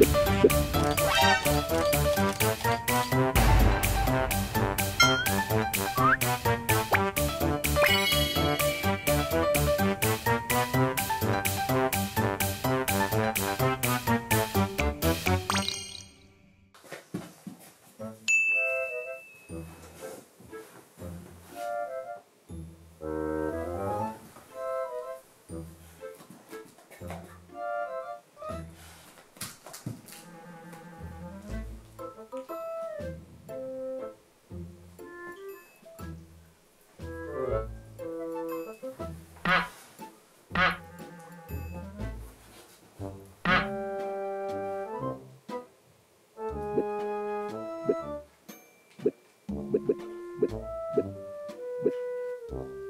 you Bye.